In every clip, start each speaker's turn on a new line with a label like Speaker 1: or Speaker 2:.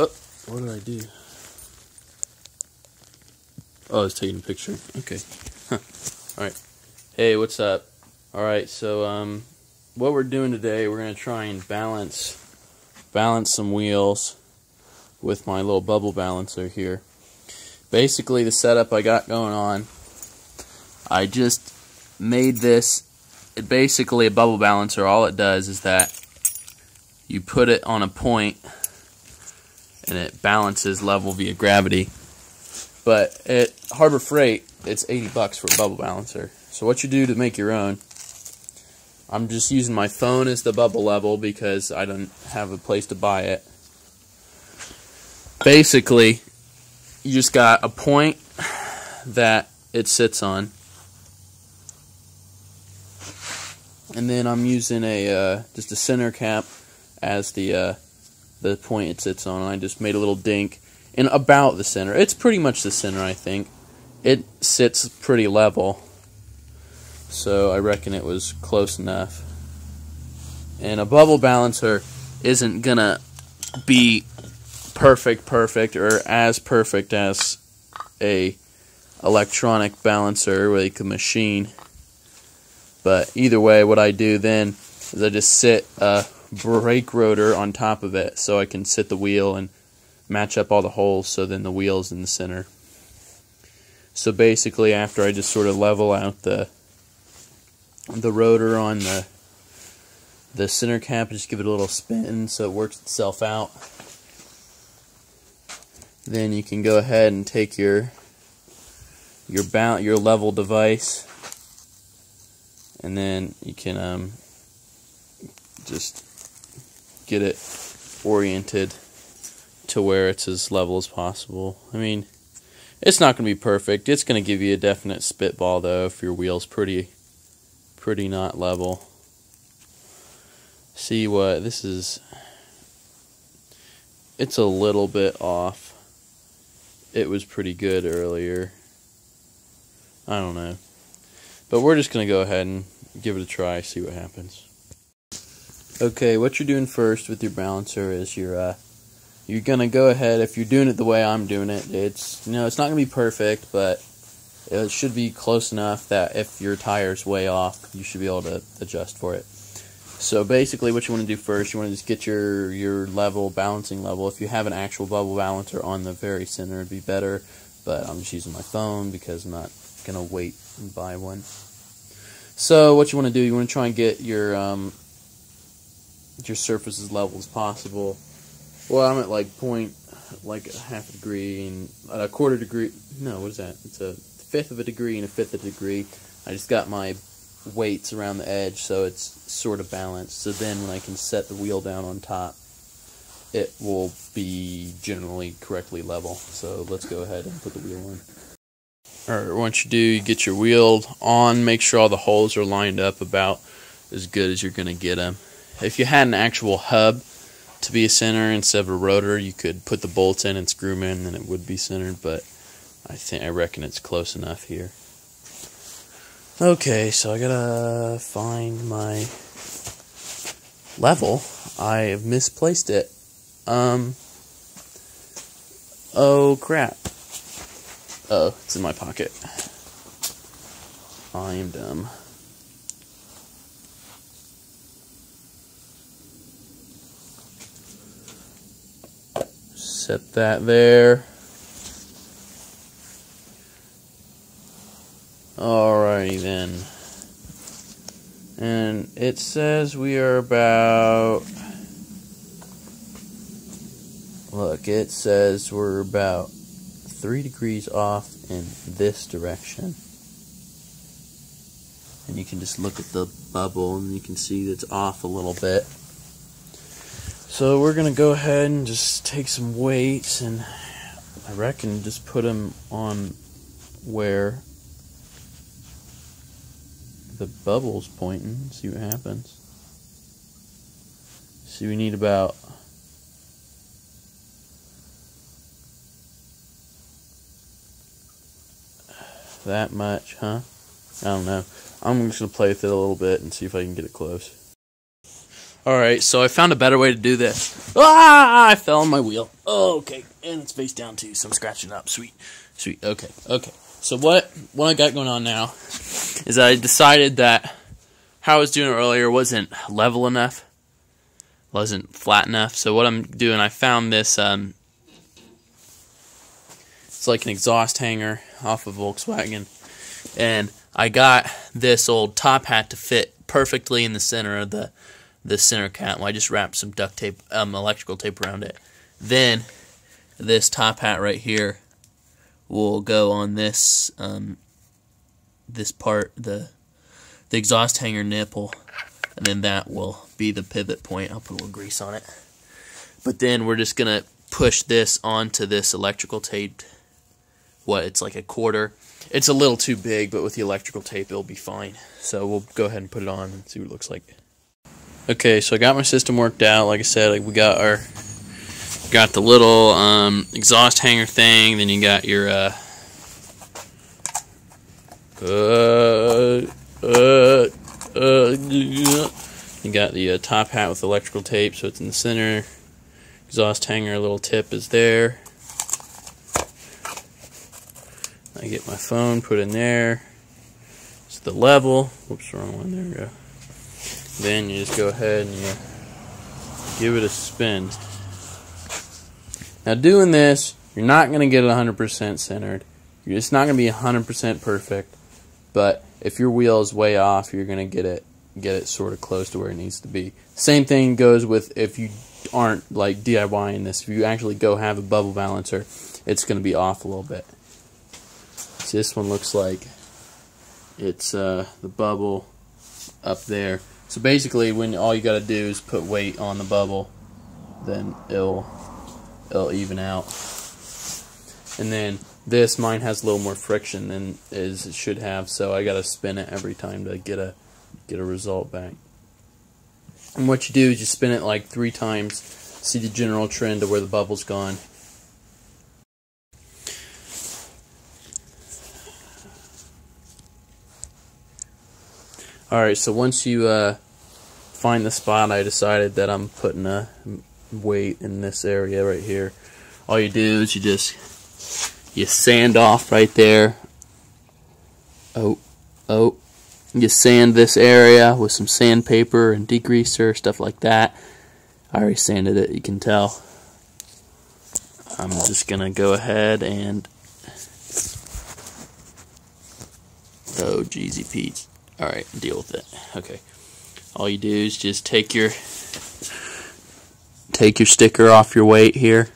Speaker 1: Oh, what did I do? Oh, I was taking a picture. Okay. All right. Hey, what's up? All right. So, um, what we're doing today, we're gonna try and balance, balance some wheels with my little bubble balancer here. Basically, the setup I got going on, I just made this. It basically a bubble balancer. All it does is that you put it on a point and it balances level via gravity. But at Harbor Freight, it's 80 bucks for a bubble balancer. So what you do to make your own, I'm just using my phone as the bubble level because I don't have a place to buy it. Basically, you just got a point that it sits on. And then I'm using a uh, just a center cap as the uh, the point it sits on. I just made a little dink in about the center. It's pretty much the center, I think. It sits pretty level, so I reckon it was close enough. And a bubble balancer isn't gonna be perfect, perfect, or as perfect as a electronic balancer like a machine. But either way, what I do then is I just sit a brake rotor on top of it so I can sit the wheel and match up all the holes so then the wheel's in the center. So basically after I just sort of level out the the rotor on the the center cap, just give it a little spin so it works itself out. Then you can go ahead and take your your bound your level device and then you can um, just get it oriented to where it's as level as possible. I mean, it's not going to be perfect. It's going to give you a definite spitball though if your wheel's pretty pretty not level. See what this is it's a little bit off. It was pretty good earlier. I don't know. But we're just going to go ahead and give it a try, see what happens. Okay, what you're doing first with your balancer is you're uh, you're gonna go ahead if you're doing it the way I'm doing it. It's you know it's not gonna be perfect, but it should be close enough that if your tire's way off, you should be able to adjust for it. So basically, what you want to do first, you want to just get your your level balancing level. If you have an actual bubble balancer on the very center, it'd be better. But I'm just using my phone because I'm not gonna wait and buy one. So what you want to do, you want to try and get your um, your surface as level as possible. Well, I'm at like point, like a half a degree and a quarter degree. No, what is that? It's a fifth of a degree and a fifth of a degree. I just got my weights around the edge so it's sort of balanced. So then when I can set the wheel down on top, it will be generally correctly level. So let's go ahead and put the wheel on. Alright, once you do, you get your wheel on, make sure all the holes are lined up about as good as you're going to get them. If you had an actual hub to be a center instead of a rotor, you could put the bolts in and screw them in and it would be centered, but I think I reckon it's close enough here. Okay, so I gotta find my level. I have misplaced it. Um. Oh crap. Oh, it's in my pocket. I am dumb. Set that there. Alrighty then. And it says we are about. Look, it says we're about three degrees off in this direction. And you can just look at the bubble and you can see it's off a little bit. So we're to go ahead and just take some weights and I reckon just put them on where the bubble's pointing, see what happens. See, we need about that much, huh? I don't know. I'm just going to play with it a little bit and see if I can get it close. Alright, so I found a better way to do this. Ah! I fell on my wheel. Oh, okay, and it's face down too, so I'm scratching up. Sweet, sweet. Okay, okay. So what what I got going on now is I decided that how I was doing it earlier wasn't level enough, wasn't flat enough. So what I'm doing, I found this. Um, it's like an exhaust hanger off of Volkswagen, and I got this old top hat to fit perfectly in the center of the the center cap. Well, I just wrapped some duct tape, um, electrical tape around it. Then this top hat right here will go on this um, this part, the the exhaust hanger nipple, and then that will be the pivot point. I'll put a little grease on it. But then we're just gonna push this onto this electrical tape. What it's like a quarter. It's a little too big, but with the electrical tape it'll be fine. So we'll go ahead and put it on and see what it looks like. Okay, so I got my system worked out. Like I said, like we got our got the little um, exhaust hanger thing. Then you got your uh, uh, uh, uh, you got the uh, top hat with electrical tape, so it's in the center. Exhaust hanger, little tip is there. I get my phone, put in there. It's the level. Whoops, wrong one. There we go. Then you just go ahead and you give it a spin. Now, doing this, you're not going to get it 100% centered. It's not going to be 100% perfect, but if your wheel is way off, you're going to get it get it sort of close to where it needs to be. Same thing goes with if you aren't like DIYing this. If you actually go have a bubble balancer, it's going to be off a little bit. This one looks like it's uh, the bubble up there. So basically, when all you got to do is put weight on the bubble, then it'll it'll even out. And then this mine has a little more friction than is it should have, so I got to spin it every time to get a get a result back. And what you do is you spin it like three times, see the general trend of where the bubble's gone. Alright, so once you uh, find the spot, I decided that I'm putting a weight in this area right here. All you do is you just you sand off right there. Oh, oh. You sand this area with some sandpaper and degreaser, stuff like that. I already sanded it, you can tell. I'm just going to go ahead and... Oh, Jeezy Pete. Alright, deal with it. Okay. All you do is just take your take your sticker off your weight here.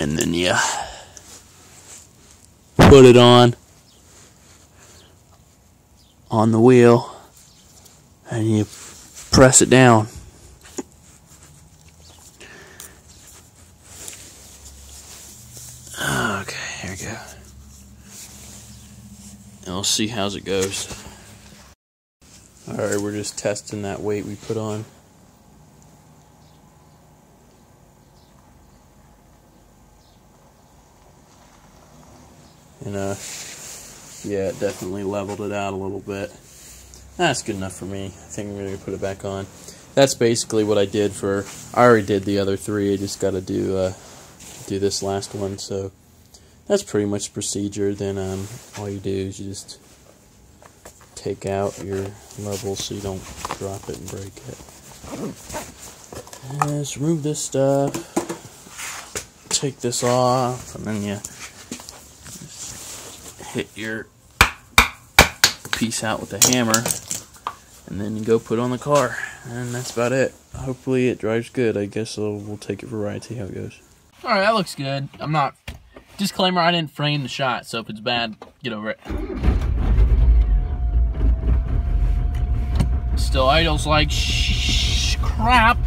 Speaker 1: And then you put it on on the wheel and you press it down. Okay, here we go. And we'll see how it goes. Alright, we're just testing that weight we put on. And uh yeah, it definitely leveled it out a little bit. That's good enough for me. I think I'm going to put it back on. That's basically what I did for. I already did the other three. I just got to do uh, do this last one. So that's pretty much the procedure. Then um, all you do is you just take out your level so you don't drop it and break it. And just remove this stuff. Take this off, and then you hit your piece out with a hammer and then you go put on the car and that's about it hopefully it drives good i guess we'll take it for a ride see how it goes all right that looks good i'm not disclaimer i didn't frame the shot so if it's bad get over it. Still idles like shh crap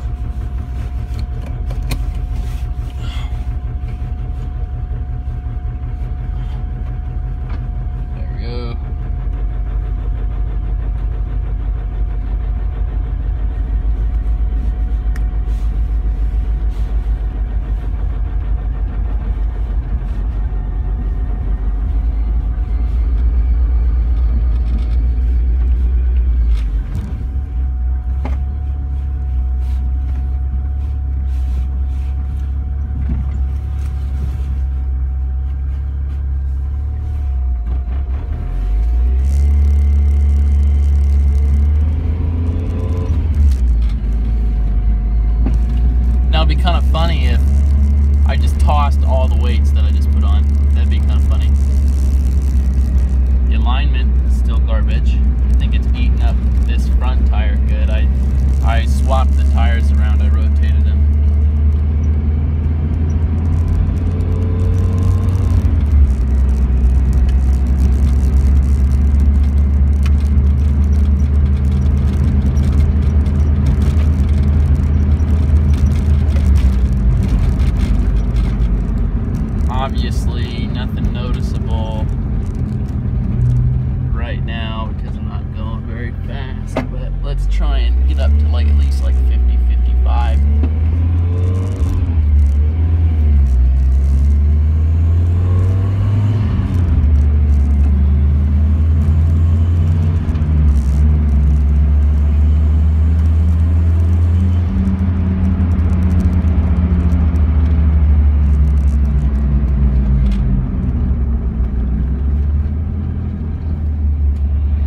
Speaker 1: try and get up to like at least like 50 55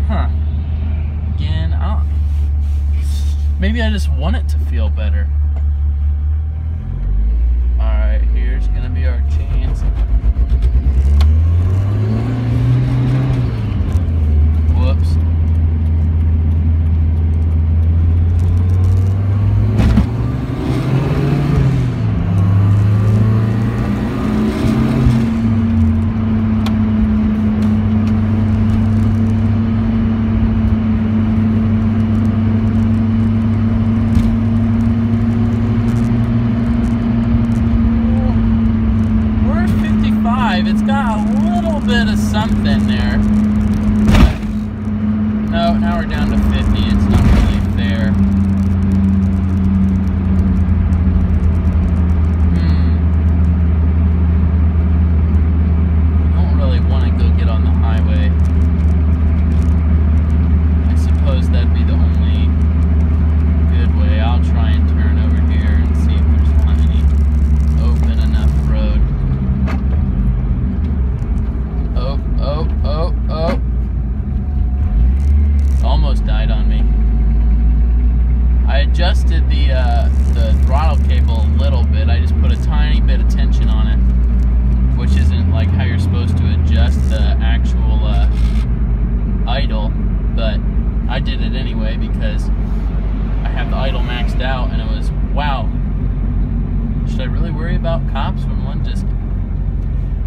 Speaker 1: Huh. Again, I don't, maybe I just want it to feel better. Alright, here's gonna be our chance. Whoops. We're at 55. It's got a little bit of something there. But no, now we're down to 50. It's not really fair. Hmm. I don't really want to go get on the highway. I suppose that'd be the only good way. I'll try and turn over here and see if there's not any open enough road. Oh, oh, oh, oh. Almost died on me. I adjusted the uh, the throttle cable a little bit. I just put a tiny bit of tension on it, which isn't like how you're supposed to adjust the actual uh, idle. But I did it anyway because I have the idle maxed out, and it was wow. Should I really worry about cops when one just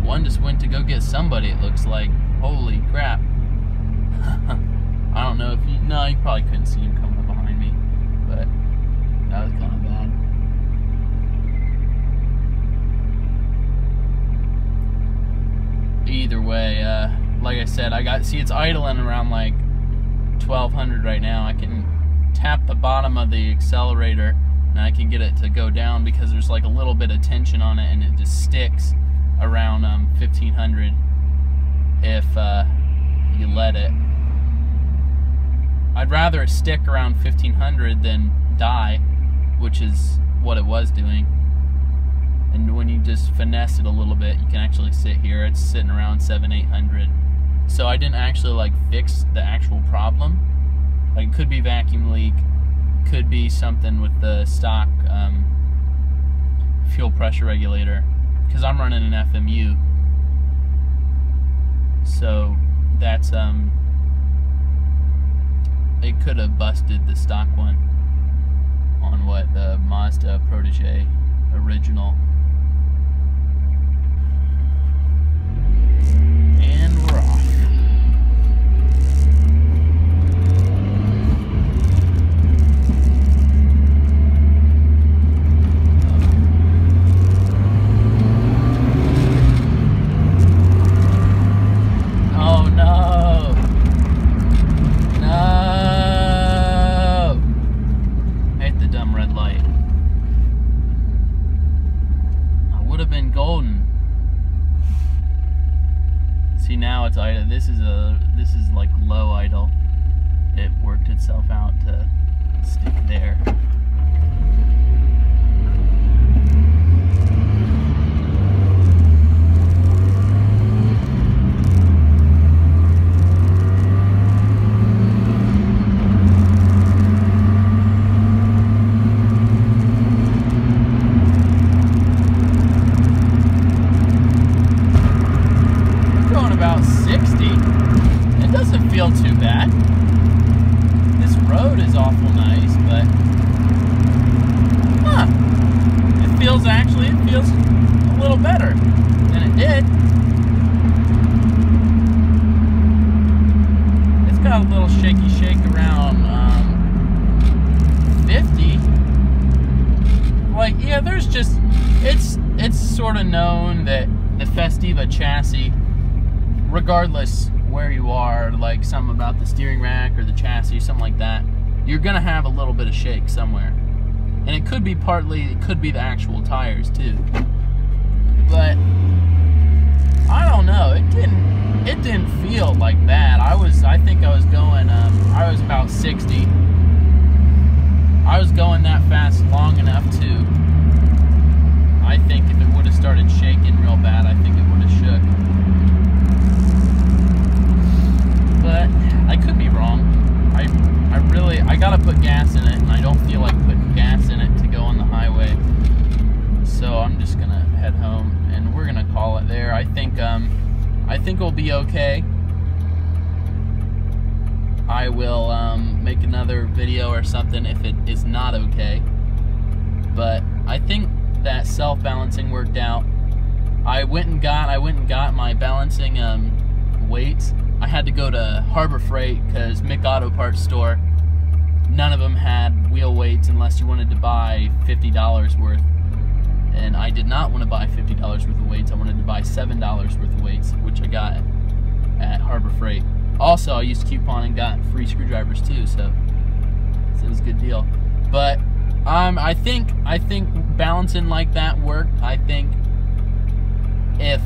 Speaker 1: one just went to go get somebody? It looks like holy crap. I don't know if you no, you probably couldn't see him coming behind me, but that was kind of bad. Either way, uh, like I said, I got see it's idling around like 1200 right now. I can tap the bottom of the accelerator and I can get it to go down because there's like a little bit of tension on it and it just sticks around um, 1500 if uh, you let it. I'd rather it stick around 1500 than die, which is what it was doing. And when you just finesse it a little bit, you can actually sit here. It's sitting around seven, eight hundred. So I didn't actually like fix the actual problem. Like it could be vacuum leak, could be something with the stock um, fuel pressure regulator, because I'm running an FMU. So that's um, it could have busted the stock one on what the Mazda Protege original. And we're off. Oh no! No! I hate the dumb red light. I would have been golden. See now it's idle. This is a this is like low idle. It worked itself out to stick there. feels a little better than it did. It's got a little shaky shake around um, 50. Like, yeah, there's just, it's, it's sort of known that the Festiva chassis, regardless where you are, like something about the steering rack or the chassis, something like that, you're gonna have a little bit of shake somewhere. And it could be partly, it could be the actual tires too. But I don't know. It didn't, it didn't feel like that. I was, I think I was going, um, I was about 60. I was going that fast long enough to, I think if it would have started shaking real bad, I think it would have shook. But I could be wrong. I, I really, I gotta put gas in it, and I don't feel like putting gas in it to go on the highway. So I'm just gonna head home, gonna call it there. I think, um, I think we'll be okay. I will um, make another video or something if it is not okay. But I think that self-balancing worked out. I went and got I went and got my balancing um, weights. I had to go to Harbor Freight because Mick Auto Parts store. None of them had wheel weights unless you wanted to buy fifty dollars worth. And I did not want to buy fifty dollars worth of weights. I wanted to buy seven dollars worth of weights, which I got at Harbor Freight. Also, I used coupon and got free screwdrivers too, so, so it was a good deal. But um, I think I think balancing like that worked. I think if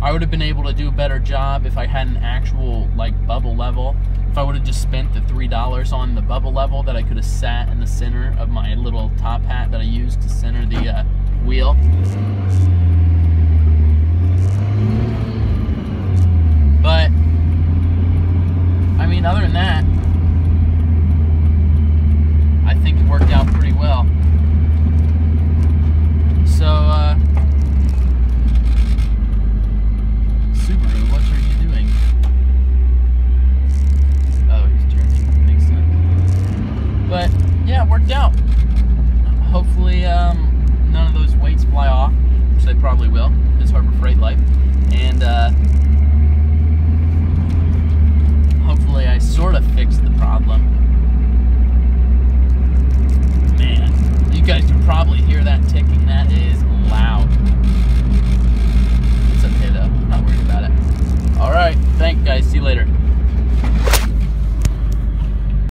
Speaker 1: I would have been able to do a better job if I had an actual like bubble level. If I would have just spent the three dollars on the bubble level that I could have sat in the center of my little top hat that I used to center the uh, wheel. But I mean, other than that, I think it worked out pretty well. So, uh,